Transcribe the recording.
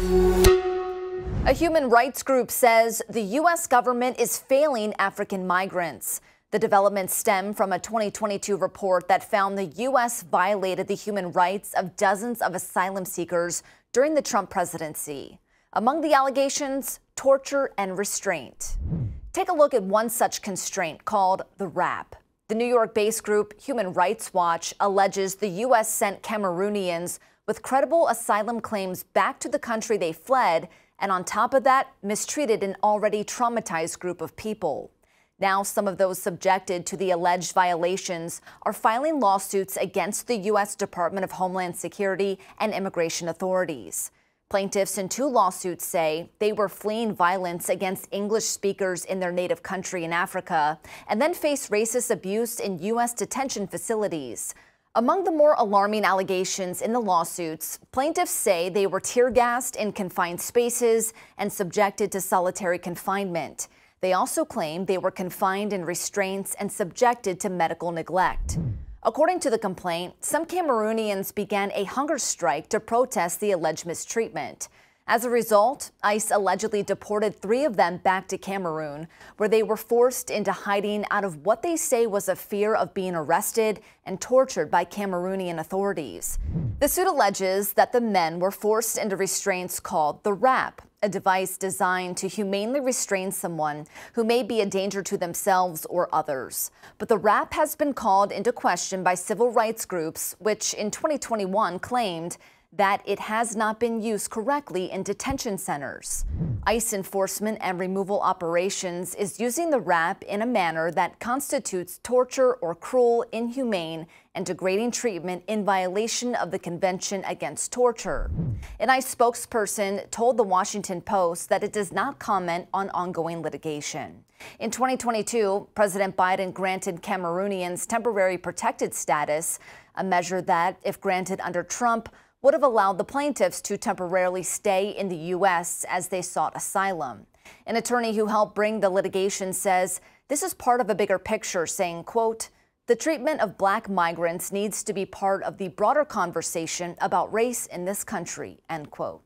A human rights group says the U.S. government is failing African migrants. The developments stem from a 2022 report that found the U.S. violated the human rights of dozens of asylum seekers during the Trump presidency. Among the allegations, torture and restraint. Take a look at one such constraint called the WRAP. The New York based group Human Rights Watch alleges the U.S. sent Cameroonians with credible asylum claims back to the country they fled and on top of that, mistreated an already traumatized group of people. Now, some of those subjected to the alleged violations are filing lawsuits against the U.S. Department of Homeland Security and immigration authorities. Plaintiffs in two lawsuits say they were fleeing violence against English speakers in their native country in Africa and then faced racist abuse in U.S. detention facilities. Among the more alarming allegations in the lawsuits, plaintiffs say they were tear gassed in confined spaces and subjected to solitary confinement. They also claim they were confined in restraints and subjected to medical neglect. According to the complaint, some Cameroonians began a hunger strike to protest the alleged mistreatment. As a result, ICE allegedly deported three of them back to Cameroon, where they were forced into hiding out of what they say was a fear of being arrested and tortured by Cameroonian authorities. The suit alleges that the men were forced into restraints called the WRAP, a device designed to humanely restrain someone who may be a danger to themselves or others. But the WRAP has been called into question by civil rights groups, which in 2021 claimed that it has not been used correctly in detention centers. ICE enforcement and removal operations is using the WRAP in a manner that constitutes torture or cruel, inhumane, and degrading treatment in violation of the Convention Against Torture. An ICE spokesperson told the Washington Post that it does not comment on ongoing litigation. In 2022, President Biden granted Cameroonians temporary protected status, a measure that, if granted under Trump, would have allowed the plaintiffs to temporarily stay in the U.S. as they sought asylum. An attorney who helped bring the litigation says this is part of a bigger picture, saying, quote, the treatment of black migrants needs to be part of the broader conversation about race in this country, end quote.